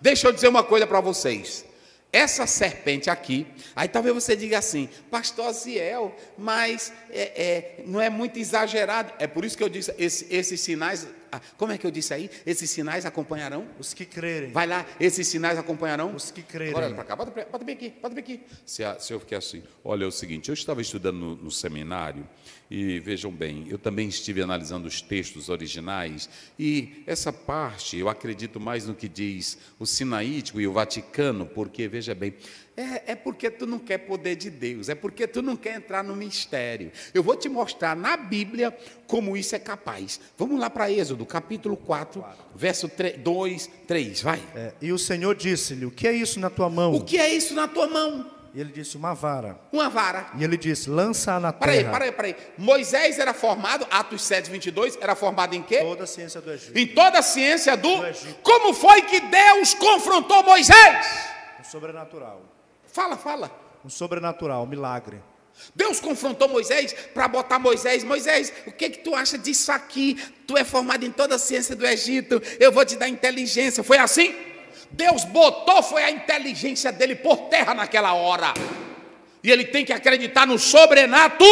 Deixa eu dizer uma coisa para vocês. Essa serpente aqui, aí talvez você diga assim, pastor Ziel, mas é, é, não é muito exagerado. É por isso que eu disse, esse, esses sinais, ah, como é que eu disse aí? Esses sinais acompanharão? Os que crerem. Vai lá, esses sinais acompanharão? Os que crerem. Agora, para cá, bota, bota bem aqui, bota bem aqui. Se, se eu fiquei assim, olha, é o seguinte, eu estava estudando no, no seminário e vejam bem, eu também estive analisando os textos originais e essa parte, eu acredito mais no que diz o sinaítico e o vaticano, porque, veja bem, é, é porque tu não quer poder de Deus, é porque tu não quer entrar no mistério. Eu vou te mostrar na Bíblia como isso é capaz. Vamos lá para Êxodo, capítulo 4, verso 2, 3, vai. É, e o Senhor disse-lhe: O que é isso na tua mão? O que é isso na tua mão? E ele disse: Uma vara. Uma vara. E ele disse: Lança-a na Peraí, terra. peraí, peraí. Moisés era formado, Atos 7, 22, era formado em quê? Toda a ciência do Egito. Em toda a ciência do. Do Egito. Como foi que Deus confrontou Moisés? Um sobrenatural. Fala, fala. Um sobrenatural, um milagre. Deus confrontou Moisés para botar Moisés. Moisés, o que que tu acha disso aqui? Tu é formado em toda a ciência do Egito. Eu vou te dar inteligência. Foi assim? Deus botou foi a inteligência dele por terra naquela hora. E ele tem que acreditar no sobrenato,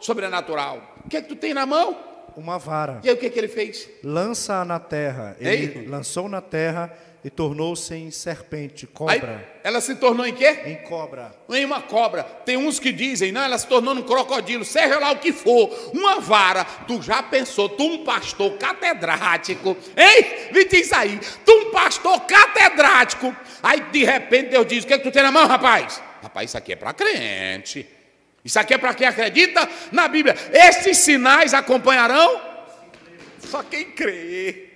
sobrenatural. O que que tu tem na mão? Uma vara. E aí o que que ele fez? Lança-a na terra. Ele Ei. lançou na terra e tornou-se em serpente, Aí, cobra. ela se tornou em quê? Em cobra. Em uma cobra. Tem uns que dizem, não, ela se tornou um crocodilo, seja lá o que for, uma vara. Tu já pensou, tu um pastor catedrático, hein? Me diz aí, tu um pastor catedrático. Aí de repente Deus diz: o que, é que tu tem na mão, rapaz? Rapaz, isso aqui é para crente. Isso aqui é para quem acredita na Bíblia. Esses sinais acompanharão só quem crê.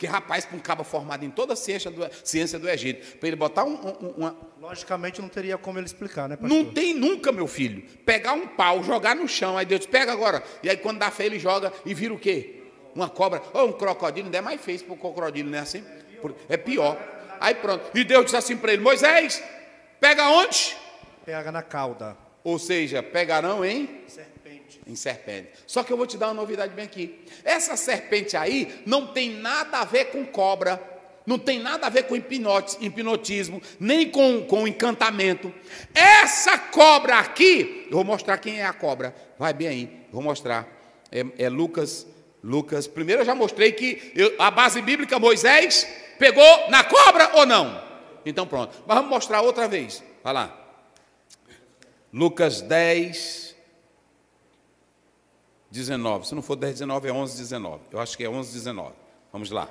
Porque, rapaz, para um cabo formado em toda a ciência do, ciência do Egito, para ele botar um- um- uma, Logicamente não teria como ele explicar, né, pastor? não tem nunca, meu filho. Pegar um pau, jogar no chão, aí Deus pega agora. E aí quando dá fé, ele joga e vira o quê? Uma cobra. Ou um crocodilo, não é mais feio para o crocodilo, não é assim? É pior. Aí pronto. E Deus disse assim para ele: Moisés, pega onde? Pega na cauda. Ou seja, pegarão em Serpente. Em serpente. Só que eu vou te dar uma novidade bem aqui. Essa serpente aí não tem nada a ver com cobra, não tem nada a ver com hipnotismo, nem com, com encantamento. Essa cobra aqui, eu vou mostrar quem é a cobra. Vai bem aí, vou mostrar. É, é Lucas, Lucas. Primeiro eu já mostrei que eu- a base bíblica Moisés pegou na cobra ou não? Então pronto. Mas vamos mostrar outra vez. Vai lá. Lucas 10, 19. Se não for 10, 19, é 11, 19. Eu acho que é 11, 19. Vamos lá.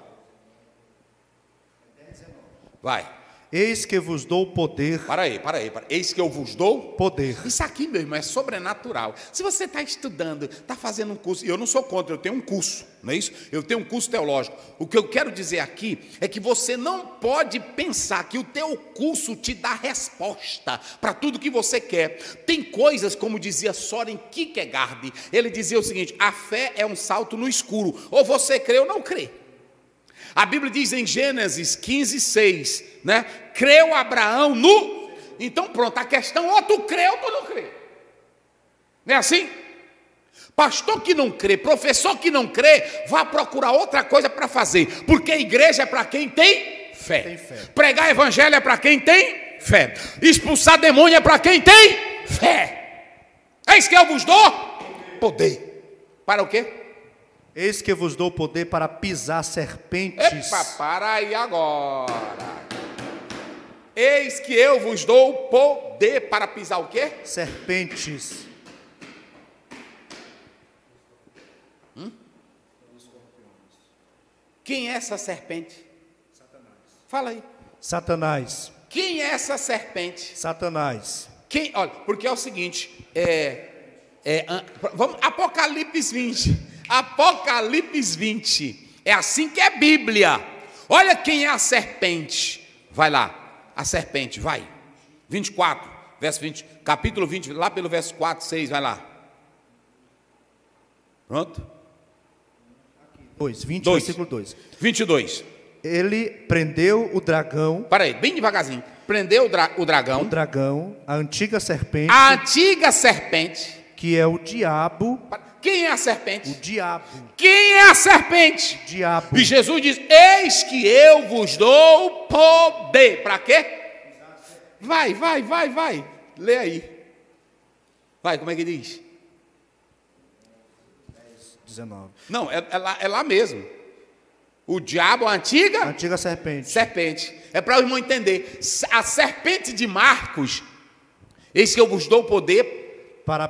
Vai. Eis que vos dou poder, Para aí, para aí. Para. Eis que eu vos dou. poder. Isso aqui, meu irmão, é sobrenatural. Se você está estudando, está fazendo um curso, e eu não sou contra, eu tenho um curso, não é isso? Eu tenho um curso teológico. O que eu quero dizer aqui é que você não pode pensar que o teu curso te dá resposta para tudo que você quer. Tem coisas, como dizia Soren Kierkegaard, ele dizia o seguinte: a fé é um salto no escuro, ou você crê ou não crê. A Bíblia diz em Gênesis 15, 6, né? Creu Abraão no. Então pronto, a questão ou tu crê ou tu não crê. Não é assim? Pastor que não crê, professor que não crê, vá procurar outra coisa para fazer. Porque a igreja é para quem tem fé. Tem fé. Pregar evangelho é para quem tem fé. Expulsar demônio é para quem tem fé. É isso que eu vos dou? Poder. Para o quê? Eis que vos dou poder para pisar serpentes. Epa, para aí agora. Eis que eu vos dou poder para pisar o quê? Serpentes. Quem é essa serpente? Fala aí. Satanás. Quem é essa serpente? Satanás. Quem, olha, porque é o seguinte, é, é, vamos, Apocalipse 20, Apocalipse 20, é assim que é Bíblia. Olha quem é a serpente. Vai lá, a serpente, vai. 24, verso 20, capítulo 20, lá pelo verso 4, 6, vai lá. Pronto? 2, 20, Dois. versículo 2. 22. Ele prendeu o dragão, Para aí, bem devagarzinho. Prendeu o, dra- o o dragão, dragão, a antiga serpente, a antiga serpente. que é o diabo Pa- Quem é a serpente? O diabo. Quem é a serpente? Diabo. E Jesus diz: Eis que eu vos dou poder. Para quê? Vai, vai, vai, vai. Lê aí. Vai, como é que diz? 19. Não, é, é lá, é lá mesmo. O diabo, a antiga Antiga serpente. serpente. É para o irmão entender. A serpente de Marcos, eis que eu vos dou poder. Para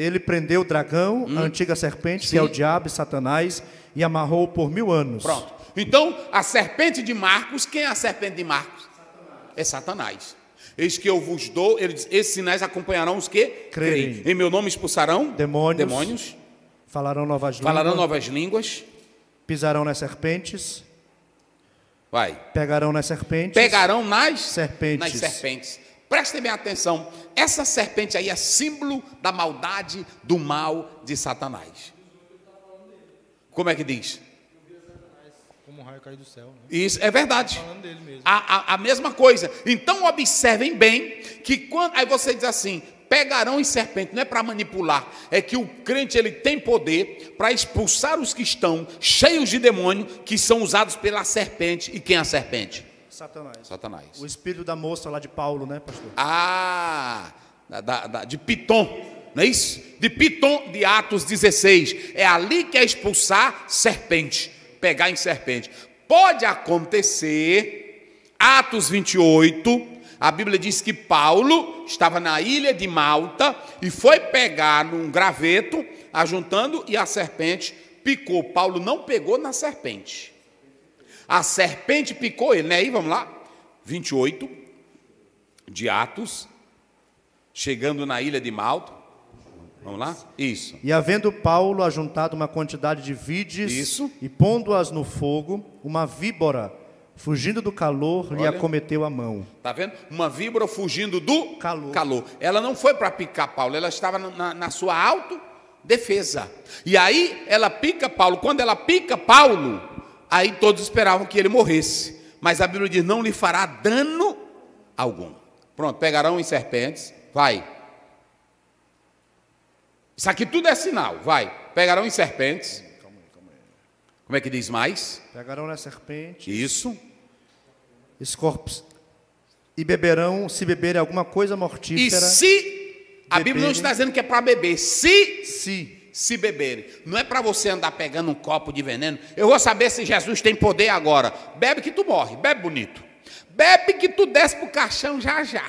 ele prendeu o dragão, a antiga serpente, que é o diabo e Satanás, e amarrou por mil anos. Pronto. Então, a serpente de Marcos, quem é a serpente de Marcos? É Satanás. Eis que eu vos dou, ele diz, esses sinais acompanharão os que Crerem. Em meu nome expulsarão Demônios. demônios Falarão novas falarão línguas, novas línguas. pisarão nas serpentes, Vai. pegarão nas serpentes. Pegarão nas Serpentes. Nas serpentes. Prestem bem atenção. Essa serpente aí é símbolo da maldade, do mal de Satanás. Como é que diz? Como um raio cair do céu, né? Isso é verdade. Mesmo. A, a, a mesma coisa. Então observem bem que quando aí você diz assim, pegarão em serpente, não é para manipular, é que o crente ele tem poder para expulsar os que estão cheios de demônio, que são usados pela serpente. E quem é a serpente? Satanás. Satanás. O espírito da moça lá de Paulo, né, pastor? Ah, da- da- de Pitom, não é isso? De Pitom de Atos 16. É ali que é expulsar serpente, pegar em serpente. Pode acontecer, Atos 28, a Bíblia diz que Paulo estava na ilha de Malta e foi pegar num graveto, ajuntando, e a serpente picou. Paulo não pegou na serpente. A serpente picou ele, né? Aí vamos lá. 28 de Atos, chegando na ilha de Malta. Vamos lá? Isso. E havendo Paulo ajuntado uma quantidade de vides Isso. e pondo-as no fogo, uma víbora, fugindo do calor, lhe Olha. acometeu a mão. Tá vendo? Uma víbora fugindo do Calor. Ela não foi para picar Paulo, ela estava na, na sua autodefesa. E aí ela pica Paulo. Quando ela pica Paulo, aí todos esperavam que ele morresse. Mas a Bíblia diz: não lhe fará dano algum. Pronto, pegarão em serpentes. Vai. Isso aqui tudo é sinal. Vai. Pegarão em serpentes. Como é que diz mais? Pegarão na serpente, Isso. escorpos, e beberão, se beberem alguma coisa E mortífera, se. A Bíblia não está dizendo que é para beber. Se se se beberem. Não é para você andar pegando um copo de veneno. Eu vou saber se Jesus tem poder agora. Bebe que tu morre, bebe bonito. Bebe que tu desce pro caixão já já.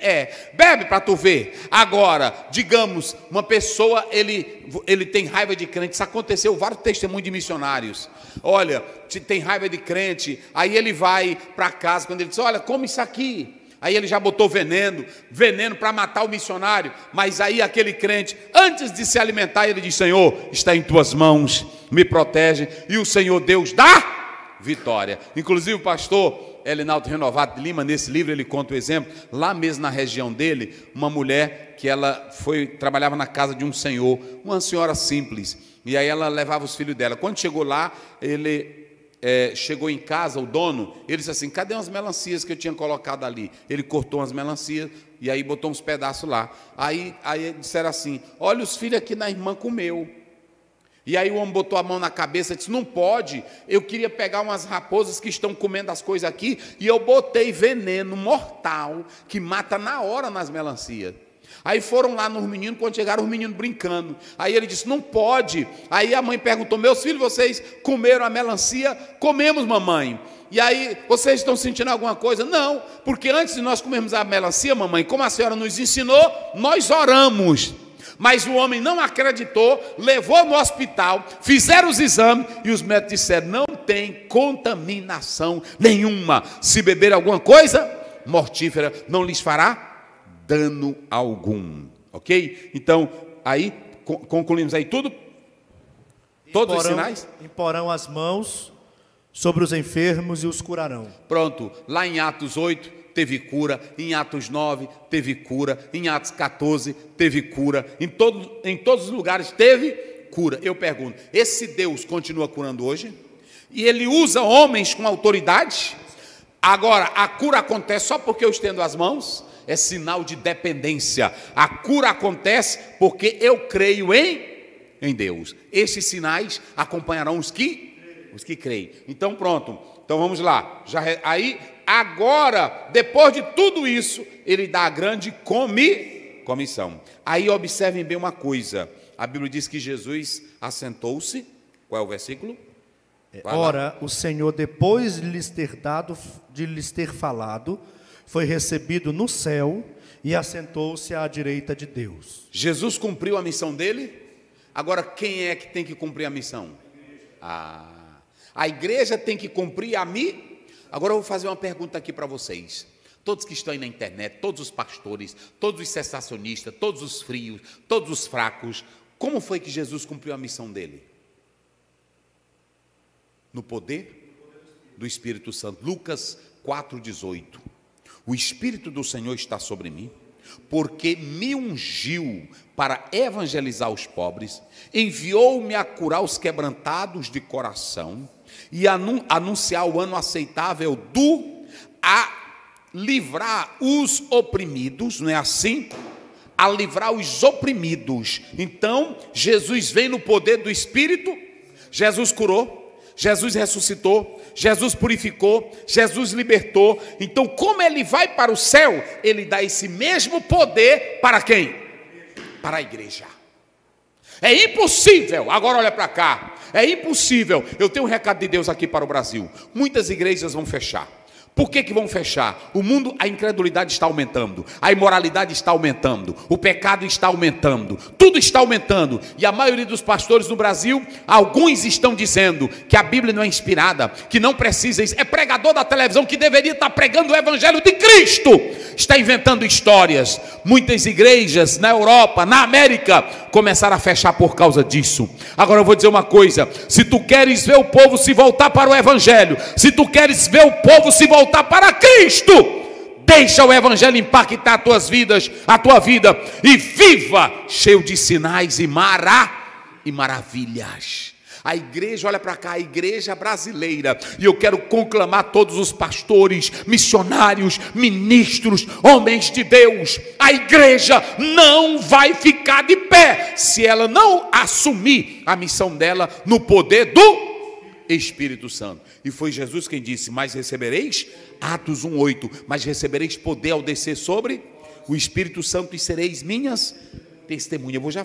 É, bebe para tu ver. Agora, digamos, uma pessoa ele ele tem raiva de crente. Isso aconteceu vários testemunhos de missionários. Olha, te- tem raiva de crente. Aí ele vai para casa quando ele diz: "Olha, come isso aqui". Aí ele já botou veneno, veneno para matar o missionário. Mas aí aquele crente, antes de se alimentar, ele diz: Senhor, está em tuas mãos, me protege. E o Senhor Deus dá vitória. Inclusive o pastor Elinaldo Renovado de Lima, nesse livro, ele conta o exemplo. Lá mesmo na região dele, uma mulher que ela foi trabalhava na casa de um senhor, uma senhora simples. E aí ela levava os filhos dela. Quando chegou lá, ele é, chegou em casa, o dono, ele disse assim: cadê umas melancias que eu tinha colocado ali? Ele cortou umas melancias e aí botou uns pedaços lá. Aí, aí disseram assim: olha, os filhos aqui na irmã comeu. E aí o homem botou a mão na cabeça e disse: Não pode, eu queria pegar umas raposas que estão comendo as coisas aqui, e eu botei veneno mortal que mata na hora nas melancias. Aí foram lá nos meninos, quando chegaram, os meninos brincando. Aí ele disse: Não pode. Aí a mãe perguntou: Meus filhos, vocês comeram a melancia? Comemos, mamãe. E aí, vocês estão sentindo alguma coisa? Não, porque antes de nós comermos a melancia, mamãe, como a senhora nos ensinou, nós oramos. Mas o homem não acreditou, levou no hospital, fizeram os exames e os médicos disseram: não tem contaminação nenhuma. Se beber alguma coisa mortífera, não lhes fará dano algum. Ok? Então, aí, con- concluímos aí tudo? Todos os Imporão- sinais? Imporão as mãos sobre os enfermos e os curarão. Pronto, lá em Atos 8 teve cura, em Atos 9 teve cura, em Atos 14 teve cura, em, todo, em todos os lugares teve cura. Eu pergunto, esse Deus continua curando hoje? E ele usa homens com autoridade? Agora, a cura acontece só porque eu estendo as mãos? É sinal de dependência. A cura acontece porque eu creio em, em Deus. Esses sinais acompanharão os que, os que creem. Então, pronto. Então vamos lá. Já, aí, agora, depois de tudo isso, ele dá a grande comi, comissão. Aí observem bem uma coisa. A Bíblia diz que Jesus assentou-se. Qual é o versículo? Vai Ora, lá. o Senhor, depois de lhes ter dado, de lhes ter falado, foi recebido no céu e assentou-se à direita de Deus. Jesus cumpriu a missão dele. Agora, quem é que tem que cumprir a missão? Ah, a igreja tem que cumprir a mim. Agora eu vou fazer uma pergunta aqui para vocês. Todos que estão aí na internet, todos os pastores, todos os cessacionistas, todos os frios, todos os fracos, como foi que Jesus cumpriu a missão dele? No poder do Espírito Santo. Lucas 4,18. O Espírito do Senhor está sobre mim, porque me ungiu para evangelizar os pobres, enviou-me a curar os quebrantados de coração e anunciar o ano aceitável do a livrar os oprimidos, não é assim? A livrar os oprimidos. Então, Jesus vem no poder do Espírito, Jesus curou, Jesus ressuscitou, Jesus purificou, Jesus libertou. Então, como ele vai para o céu, ele dá esse mesmo poder para quem? Para a igreja. É impossível, agora olha para cá, é impossível. Eu tenho um recado de Deus aqui para o Brasil. Muitas igrejas vão fechar. Por que, que vão fechar? O mundo, a incredulidade está aumentando, a imoralidade está aumentando, o pecado está aumentando, tudo está aumentando. E a maioria dos pastores no Brasil, alguns estão dizendo que a Bíblia não é inspirada, que não precisa, é pregador da televisão que deveria estar pregando o Evangelho de Cristo, está inventando histórias. Muitas igrejas na Europa, na América, começaram a fechar por causa disso. Agora eu vou dizer uma coisa: se tu queres ver o povo se voltar para o Evangelho, se tu queres ver o povo se voltar para Cristo, deixa o Evangelho impactar as tuas vidas, a tua vida, e viva cheio de sinais e mara e maravilhas. A igreja, olha para cá, a igreja brasileira, e eu quero conclamar todos os pastores, missionários, ministros, homens de Deus. A igreja não vai ficar de pé se ela não assumir a missão dela no poder do Espírito Santo. E foi Jesus quem disse: Mas recebereis, Atos 1,8, mas recebereis poder ao descer sobre o Espírito Santo e sereis minhas testemunhas. Eu vou já